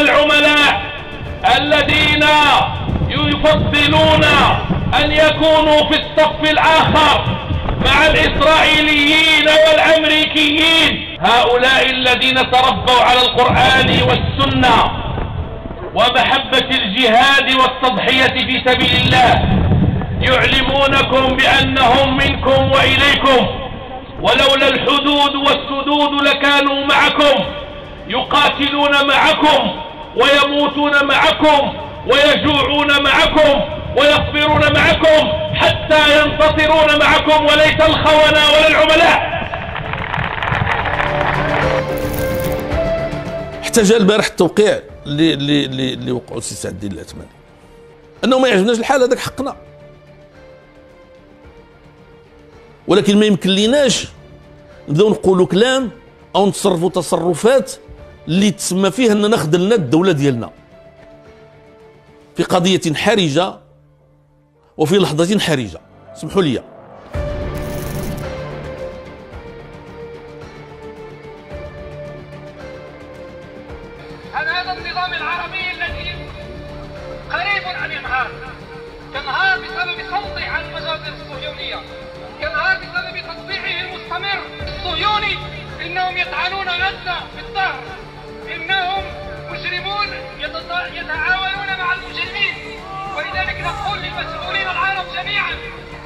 العملاء الذين يفضلون أن يكونوا في الصف الآخر مع الإسرائيليين والأمريكيين. هؤلاء الذين تربوا على القرآن والسنة ومحبة الجهاد والتضحية في سبيل الله يعلمونكم بأنهم منكم وإليكم ولولا الحدود والسدود لكانوا معكم. يقاتلون معكم ويموتون معكم ويجوعون معكم ويصبرون معكم حتى ينتصرون معكم وليس الخونة ولا العملاء. احتاج البارح التوقيع اللي وقعوا سي سعد الدين العثماني أنه ما يعجبناش الحال هذاك حقنا. ولكن ما يمكن ليناش نبدأو نقولوا كلام أو نتصرفوا تصرفات اللي تسمى فيها اننا خذلنا الدولة ديالنا. في قضية حرجة وفي لحظة حرجة. سمحوا لي. هل هذا النظام العربي الذي قريب عن الانهار ينهار بسبب صمته عن المجازر الصهيونيه ينهار بسبب تطبيعه المستمر الصهيوني. إنهم يطعنون غزه يتعاونون مع المجرمين ولذلك نقول للمسؤولين العرب جميعا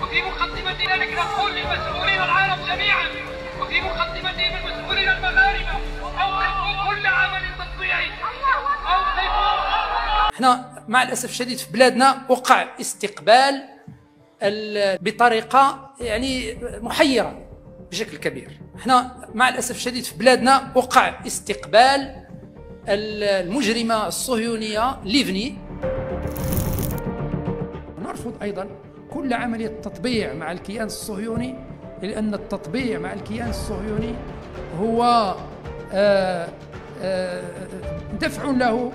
وفي مقدمة ذلك نقول للمسؤولين العرب جميعا وفي مقدمتهم المسؤولين المغاربة أوقفوا كل عمل تطبيعي. أوقفوا. إحنا مع الأسف الشديد في بلادنا وقع استقبال ال- بطريقة يعني محيرة بشكل كبير. إحنا مع الأسف الشديد في بلادنا وقع استقبال ال- المجرمة الصهيونية ليفني. نرفض أيضا كل عملية تطبيع مع الكيان الصهيوني لأن التطبيع مع الكيان الصهيوني هو آه، آه، دفع له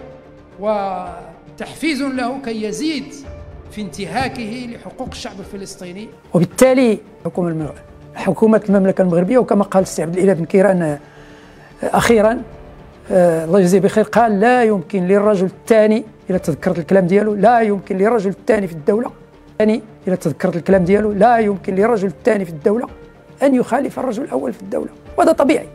وتحفيز له كي يزيد في انتهاكه لحقوق الشعب الفلسطيني. وبالتالي حكومة المغ... حكومة المملكة المغربية وكما قال السي عبد الإله بن كيران آه، أخيرا الله يجزيه بخير قال لا يمكن للرجل الثاني إلى تذكرت الكلام ديالو لا يمكن للرجل الثاني في الدولة ثاني إلى تذكرت الكلام ديالو لا يمكن للرجل الثاني في الدولة أن يخالف الرجل الأول في الدولة وهذا طبيعي.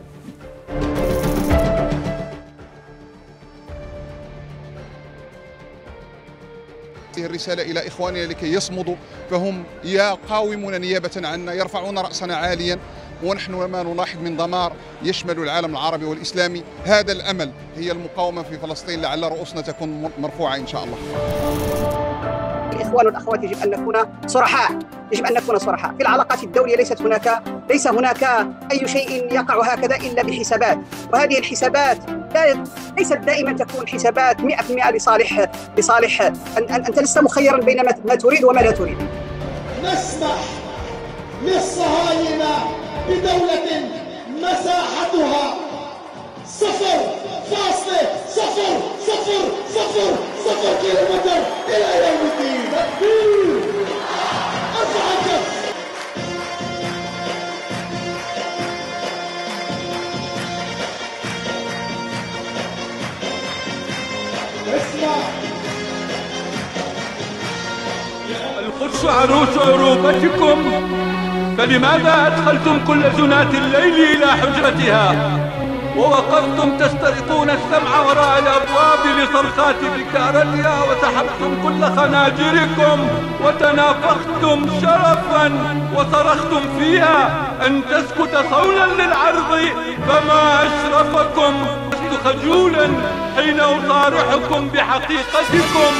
هذه الرسالة إلى إخواننا لكي يصمدوا فهم يقاومون نيابة عنا يرفعون رأسنا عاليا. ونحن ما نلاحظ من دمار يشمل العالم العربي والإسلامي. هذا الأمل هي المقاومة في فلسطين لعل رؤوسنا تكون مرفوعة إن شاء الله. الاخوان والاخوات يجب أن نكون صرحاء. يجب أن نكون صرحاء. في العلاقات الدولية ليست هناك ليس هناك أي شيء يقع هكذا إلا بحسابات. وهذه الحسابات لا ليست دائما تكون حسابات 100% لصالح لصالح. أن أن أنت لست مخيرا بين ما ما تريد وما لا تريد. نسمح للصهاينة بدولة مساحتها. صفر فاصلة صفر صفر صفر صفر كيلومتر إلى يوم الدين. القدس عروس عروبتكم فلماذا أدخلتم كل زناة الليل إلى حجرتها؟ ووقفتم تسترقون السمع وراء الأبواب لصرخات بكارتها وسحبتم كل خناجركم وتنافختم شرفا وصرختم فيها أن تسكت صولا للعرض فما أشرفكم؟ لست خجولا حين أصارحكم بحقيقتكم.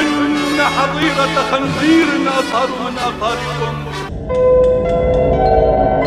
إن حظيرة خنزير أطهر من أطهركم うん。